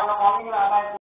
Alam mo.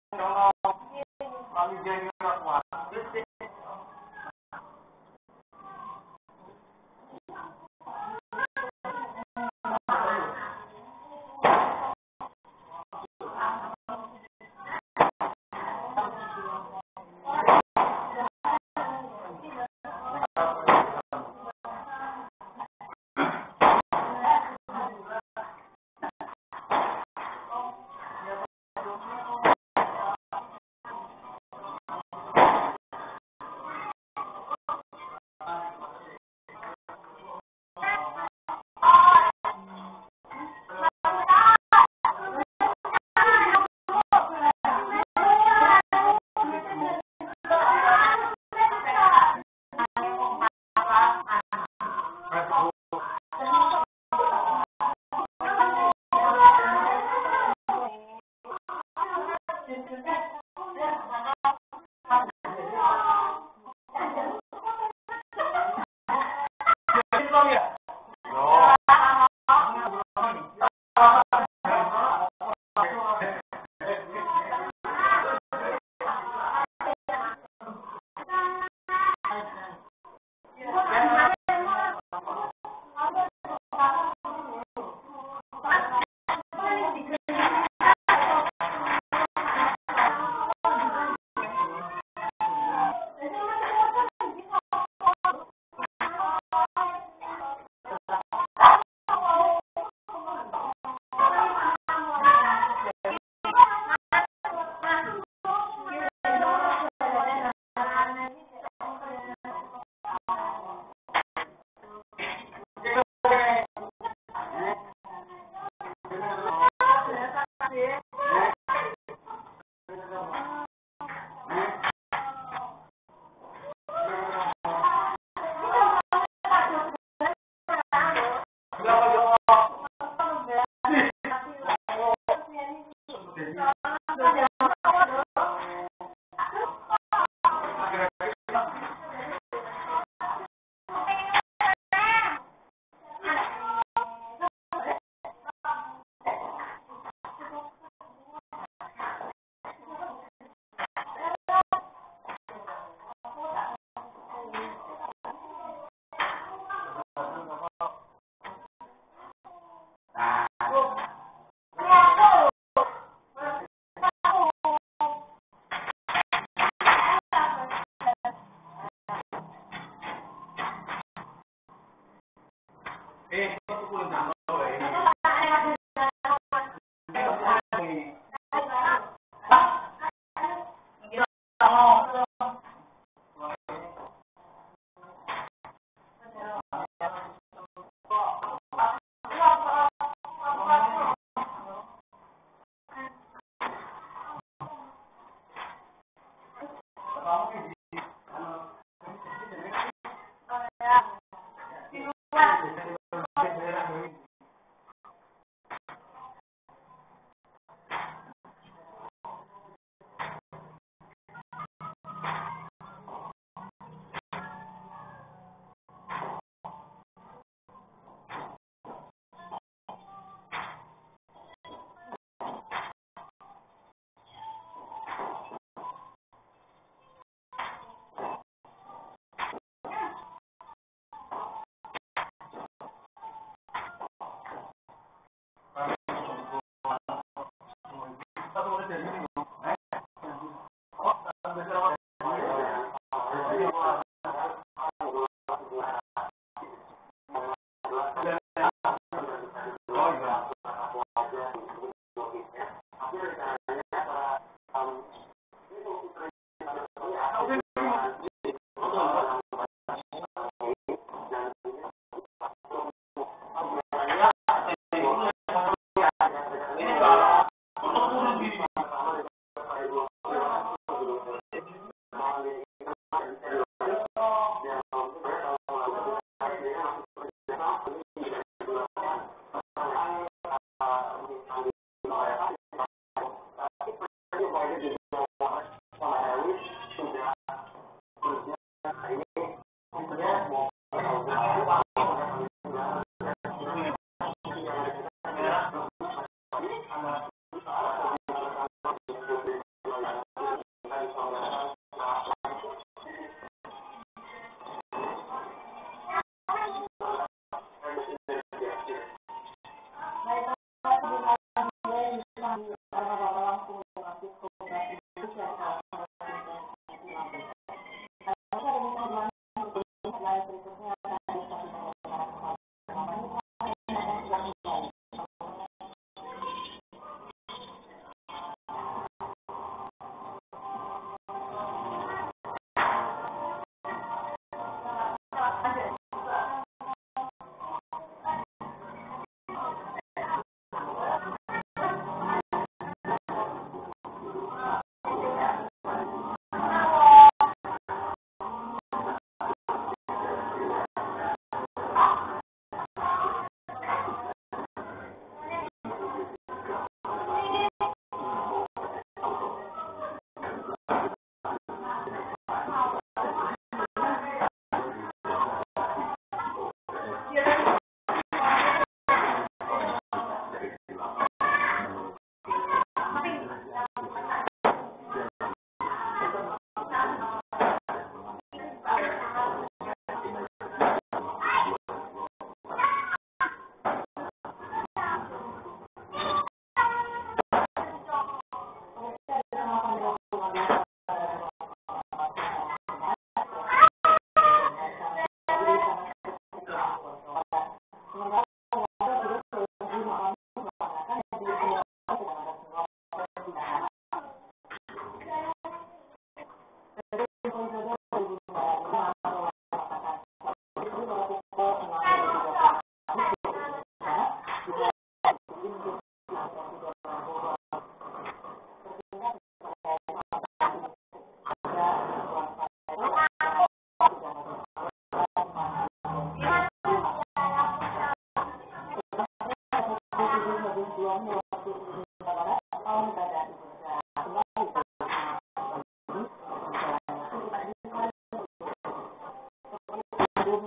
काम के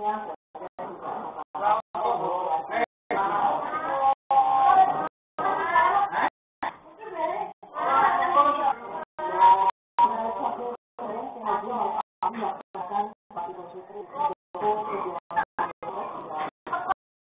that.